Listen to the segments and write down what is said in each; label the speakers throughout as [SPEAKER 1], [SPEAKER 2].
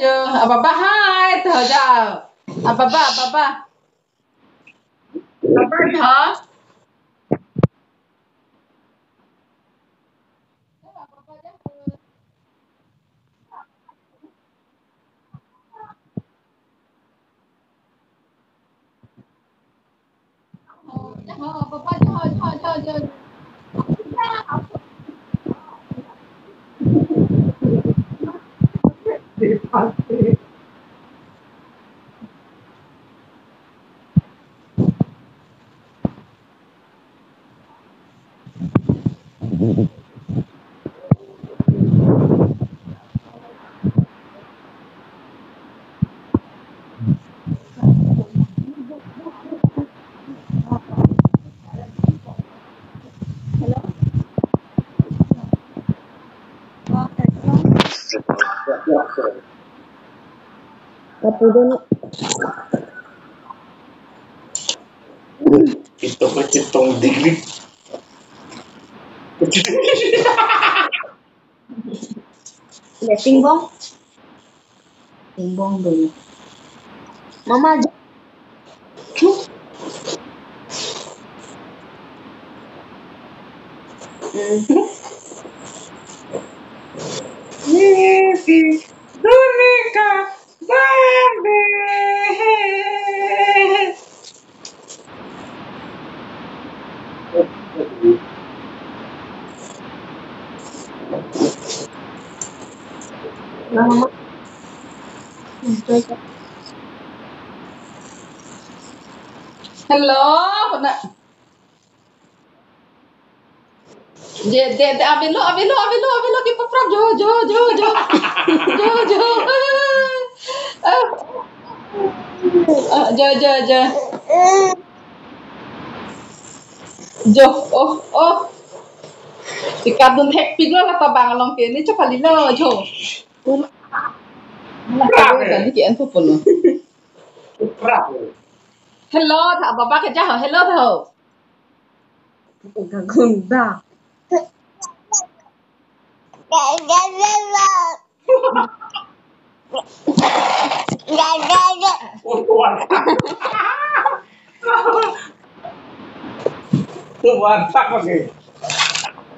[SPEAKER 1] je ababa hai tho ja ababa ababa ababa tho ababa tho tho tho je
[SPEAKER 2] Itu
[SPEAKER 3] Ito tong chitong.
[SPEAKER 2] Ele é bem bom. Bem bom, bem. Mamadinho. Uhum. Hello
[SPEAKER 3] दे दे दे
[SPEAKER 2] अभी लो अभी लो
[SPEAKER 1] अभी लो अभी लो कि पपरा जो जो जो जो जो जो जो जो जो जो ओ ओ jo jo jo oh oh si kadun happy lo la tabang long ke ni chapali lo jo
[SPEAKER 3] Bravo.
[SPEAKER 1] Tadi ke antu polo.
[SPEAKER 3] Bravo.
[SPEAKER 1] Hello, thả bà ba cái cha hả hello thở.
[SPEAKER 2] Udah gunda
[SPEAKER 3] Watak lagi.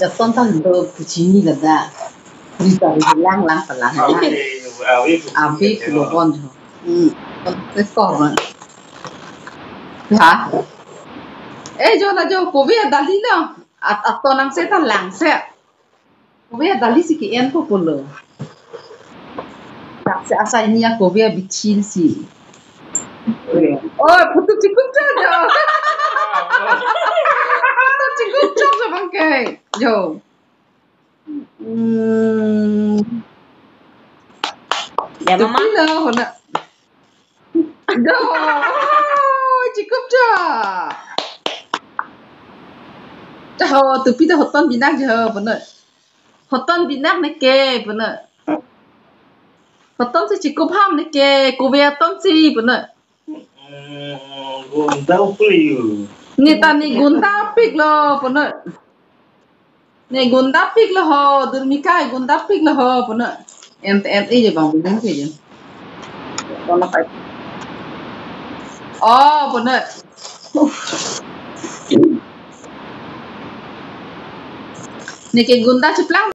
[SPEAKER 2] 着分到很多不
[SPEAKER 3] 经意了
[SPEAKER 1] 的，你找一个浪浪不浪浪，啊，别不落帮着，嗯，这搞了，啥？哎，就那就不别打理了，啊啊，到那些他浪些，不别打理是给人不不了。Kasi asa ini aku biar bicil sih. Oh, putus cukup saja. Bangkai. Jo. Hmm.
[SPEAKER 2] Dạ mama
[SPEAKER 1] Tapi lah nak. Dah. Cukup je. Dah, tapi dah hoton binak je, benar. Hoton binak ni ke, benar. Hoton si cukup ham ni ke, kowe hoton si, benar.
[SPEAKER 3] Gundau peliu.
[SPEAKER 1] Ni tani gunta pik lo, benar. Ni gunta pik lo ho, durmikai gunta pik lo ho, em Ent ent bằng bang bilang ke je. Kalau phải, Oh, phụ nữ này cái gôn đáp chụp lắm